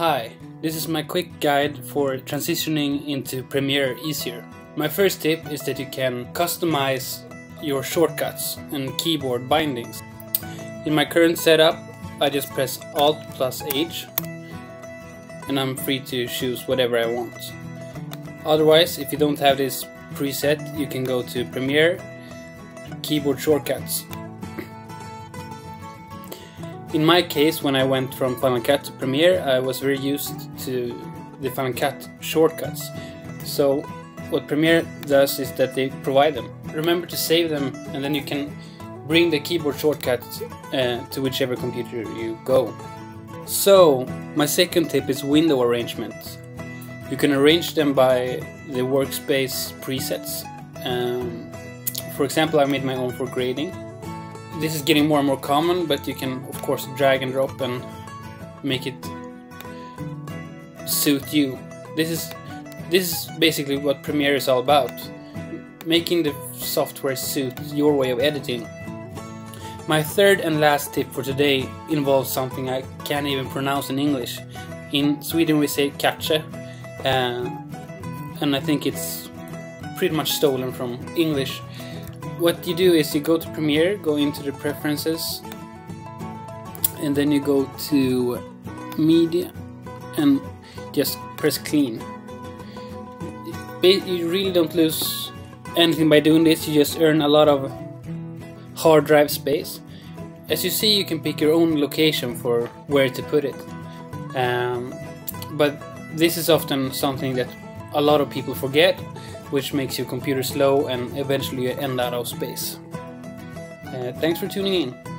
Hi, this is my quick guide for transitioning into Premiere easier. My first tip is that you can customize your shortcuts and keyboard bindings. In my current setup, I just press Alt plus H and I'm free to choose whatever I want. Otherwise, if you don't have this preset, you can go to Premiere, Keyboard Shortcuts. In my case, when I went from Final Cut to Premiere, I was very used to the Final Cut shortcuts. So what Premiere does is that they provide them. Remember to save them and then you can bring the keyboard shortcut uh, to whichever computer you go. So, my second tip is window arrangement. You can arrange them by the workspace presets. Um, for example, I made my own for grading. This is getting more and more common, but you can of course drag and drop and make it suit you. This is this is basically what Premiere is all about. Making the software suit your way of editing. My third and last tip for today involves something I can't even pronounce in English. In Sweden we say catche, uh, and I think it's pretty much stolen from English. What you do is you go to Premiere, go into the preferences, and then you go to Media and just press clean. You really don't lose anything by doing this, you just earn a lot of hard drive space. As you see, you can pick your own location for where to put it. Um, but this is often something that a lot of people forget, which makes your computer slow and eventually you end out of space. Uh, thanks for tuning in.